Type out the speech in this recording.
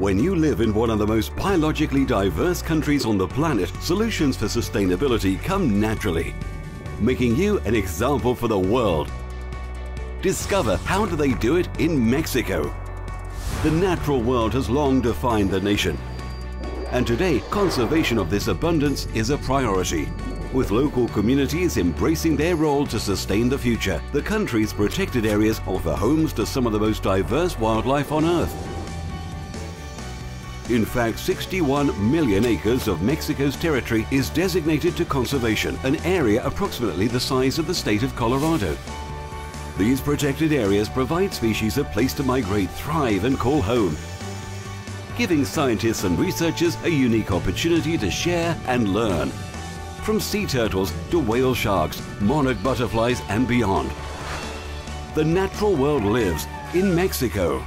When you live in one of the most biologically diverse countries on the planet, solutions for sustainability come naturally, making you an example for the world. Discover how do they do it in Mexico. The natural world has long defined the nation. And today, conservation of this abundance is a priority. With local communities embracing their role to sustain the future, the country's protected areas offer homes to some of the most diverse wildlife on Earth. In fact, 61 million acres of Mexico's territory is designated to conservation, an area approximately the size of the state of Colorado. These protected areas provide species a place to migrate, thrive and call home, giving scientists and researchers a unique opportunity to share and learn. From sea turtles to whale sharks, monarch butterflies and beyond. The natural world lives in Mexico.